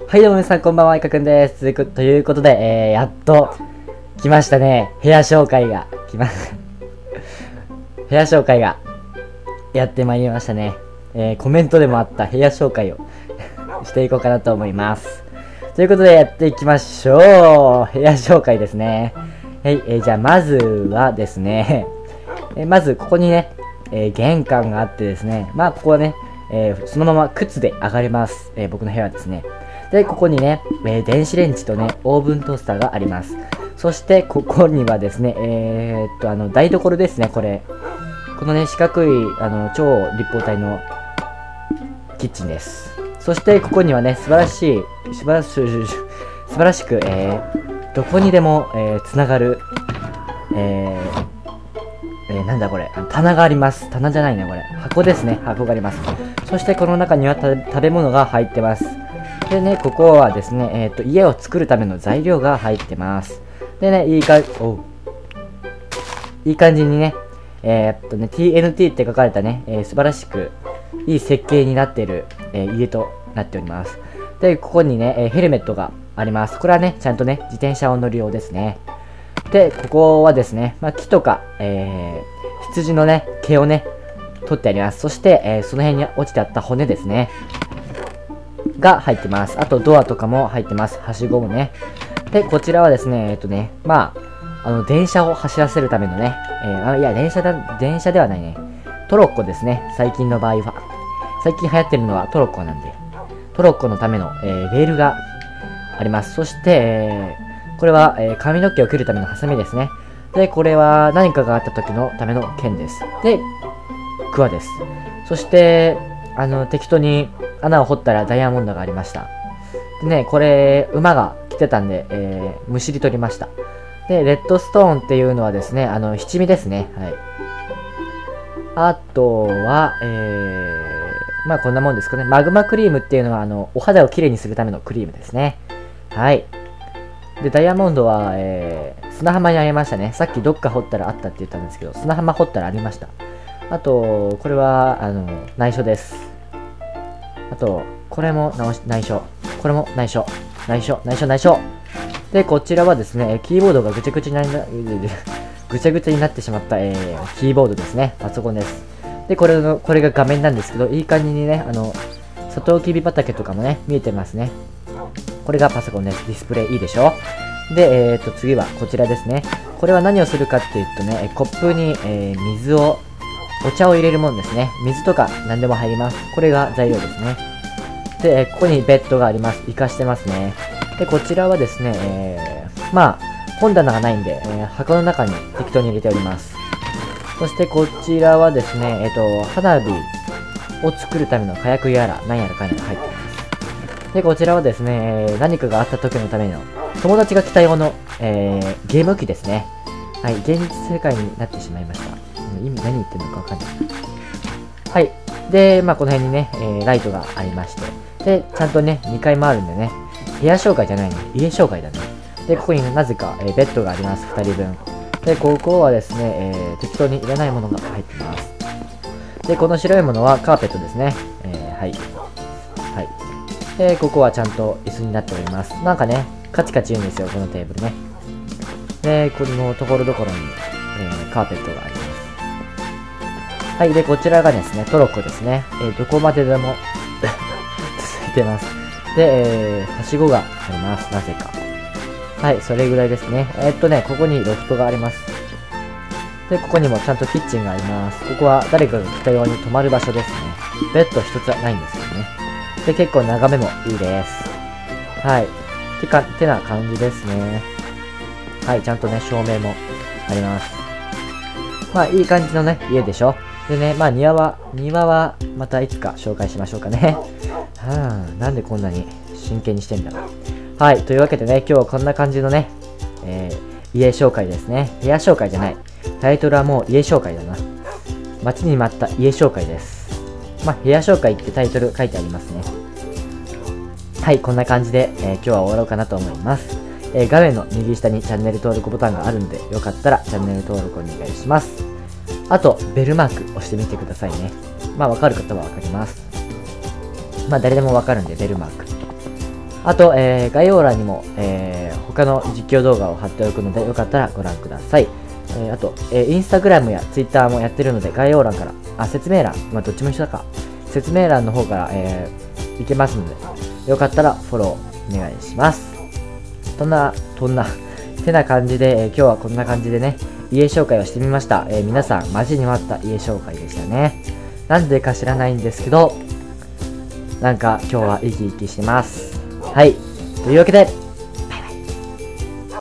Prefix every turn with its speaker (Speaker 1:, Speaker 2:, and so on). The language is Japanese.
Speaker 1: はい、どうも皆さん、こんばんは、いかくんです。ということで、えー、やっと、来ましたね。部屋紹介が、来ます、部屋紹介が、やってまいりましたね。えー、コメントでもあった部屋紹介を していこうかなと思います。ということで、やっていきましょう。部屋紹介ですね。はい、えー、じゃあ、まずはですね、えまず、ここにね、え玄関があってですね、まあ、ここはね、えそのまま靴で上がれます。え僕の部屋はですね。で、ここにね、えー電子レンジとね、オーブントースターがあります。そして、ここにはですね、えーっと、あの、台所ですね、これ。このね、四角い、あの、超立方体のキッチンです。そして、ここにはね、素晴らしい、素晴らしい、素晴らしく、えー、どこにでも、えー、つながる、えー、えーなんだこれ、棚があります。棚じゃないね、これ。箱ですね。箱があります。そして、この中には食べ物が入ってます。でね、ここはですね、えっ、と、家を作るための材料が入ってます。でね、いいか、おいい感じにね、えーっとね、TNT って書かれたね、えー素晴らしくいい設計になっている、えー家となっております。で、ここにね、えヘルメットがあります。これはね、ちゃんとね、自転車を乗る用ですね。で、ここはですね、まあ、木とか、え羊のね、毛をね、取ってあります。そして、えその辺に落ちてあった骨ですね。が入ってます。あとドアとかも入ってます。はしごもね。で、こちらはですね、えっとね、まあ、あの、電車を走らせるためのね、えーあいや、電車だ、電車ではないね。トロッコですね。最近の場合は。最近流行ってるのはトロッコなんで。トロッコのための、えーレールがあります。そして、えーこれは、えー髪の毛を切るためのハサミですね。で、これは何かがあった時のための剣です。で、クワです。そして、あの、適当に穴を掘ったらダイヤモンドがありました。でね、これ、馬が来てたんで、えーむしり取りました。で、レッドストーンっていうのはですね、あの、七味ですね。はい。あとは、えー、まあこんなもんですかね。マグマクリームっていうのは、あの、お肌をきれいにするためのクリームですね。はい。で、ダイヤモンドは、えー、砂浜にありましたね。さっきどっか掘ったらあったって言ったんですけど、砂浜掘ったらありました。あと、これは、あの、内緒です。あと、これも直し内緒。これも内緒。内緒、内緒、内緒。で、こちらはですね、キーボードがぐちゃぐちゃにな、ぐちゃぐちゃになってしまった、えー、キーボードですね。パソコンです。で、これの、これが画面なんですけど、いい感じにね、あの、サトウキビ畑とかもね、見えてますね。これがパソコンです。ディスプレイいいでしょで、えー、と、次はこちらですね。これは何をするかっていうとね、コップに、えー水を、お茶を入れるもんですね。水とか何でも入ります。これが材料ですね。で、ここにベッドがあります。活かしてますね。で、こちらはですね、えーまあ、本棚がないんで、えー箱の中に適当に入れております。そしてこちらはですね、えっ、と、花火を作るための火薬やら、何やらかんやら入っています。で、こちらはですね、何かがあった時のための、友達が来た用の、えーゲーム機ですね。はい、現実世界になってしまいました。意味何言ってるのかわかんない。はい。で、まあ、この辺にね、えーライトがありまして。で、ちゃんとね、2階もあるんでね、部屋紹介じゃないね、家紹介だね。で、ここになぜか、えーベッドがあります、2人分。で、ここはですね、えー適当にいらないものが入ってます。で、この白いものはカーペットですね。えーはい。はい。で、ここはちゃんと椅子になっております。なんかね、カチカチ言うんですよ、このテーブルね。で、このところどころに、えーカーペットがあります。はい。で、こちらがですね、トロッコですね。えーどこまででも 続いてます。で、えーはしごがあります。なぜか。はい、それぐらいですね。えーっとね、ここにロフトがあります。で、ここにもちゃんとキッチンがあります。ここは誰かが来たように泊まる場所ですね。ベッド一つはないんですけどね。で、結構眺めもいいです。はい。てか、てな感じですね。はい、ちゃんとね、照明もあります。まあ、いい感じのね、家でしょ。でね、まあ、庭は、庭は、またいつか紹介しましょうかね。はあ、なんでこんなに真剣にしてんだろう。はい、というわけでね、今日はこんな感じのね、えー、家紹介ですね。部屋紹介じゃない。タイトルはもう家紹介だな。待ちに待った家紹介です。まあ、部屋紹介ってタイトル書いてありますね。はい、こんな感じで、えー今日は終わろうかなと思います。えー画面の右下にチャンネル登録ボタンがあるんで、よかったらチャンネル登録お願いします。あと、ベルマーク押してみてくださいね。まあ、わかる方はわかります。まあ、誰でもわかるんで、ベルマーク。あと、えー、概要欄にも、えー、他の実況動画を貼っておくので、よかったらご覧ください。えー、あと、えー、インスタグラムやツイッターもやってるので、概要欄から、あ、説明欄、まあ、どっちも一緒だか。説明欄の方から、えー、いけますので、よかったらフォローお願いします。そんな、そんな、てな感じで、えー、今日はこんな感じでね、家紹介をしてみました。えー、皆さん、待ちに待った家紹介でしたね。なんでか知らないんですけど、なんか今日は生き生きしてます。はい。というわけで、